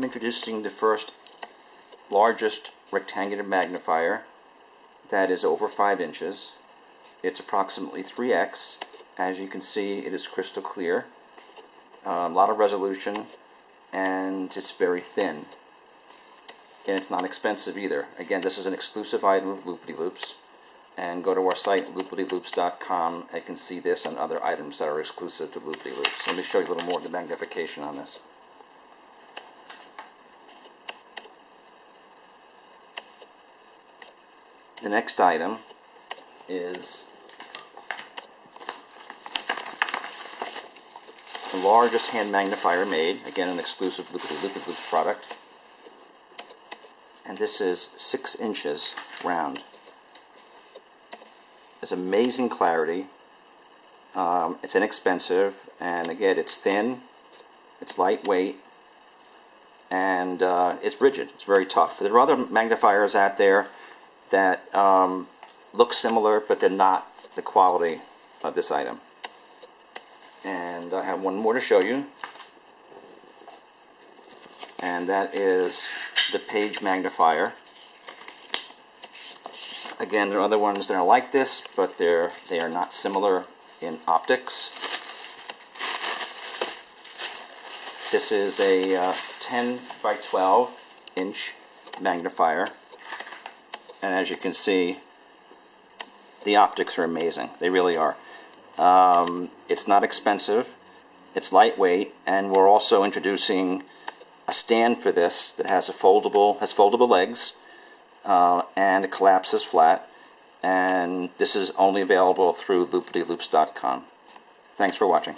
I'm introducing the first largest rectangular magnifier that is over 5 inches. It's approximately 3x. As you can see, it is crystal clear. Um, a lot of resolution, and it's very thin. And it's not expensive either. Again, this is an exclusive item of Loopity Loupes. And go to our site, loopityloupes.com, and can see this and other items that are exclusive to Loopity Loupes. Let me show you a little more of the magnification on this. The next item is the largest hand magnifier made, again an exclusive Loopity Loupes product. And this is six inches round. It's amazing clarity. Um, it's inexpensive, and again, it's thin, it's lightweight, and uh, it's rigid. It's very tough. There are other magnifiers out there that um, look similar, but they're not the quality of this item. And I have one more to show you. And that is the page magnifier. Again, there are other ones that are like this, but they're they are not similar in optics. This is a uh, 10 by 12 inch magnifier and as you can see the optics are amazing. They really are. Um, it's not expensive. It's lightweight. And we're also introducing a stand for this that has a foldable has foldable legs uh, and it collapses flat. And this is only available through loopityloupes.com thanks for watching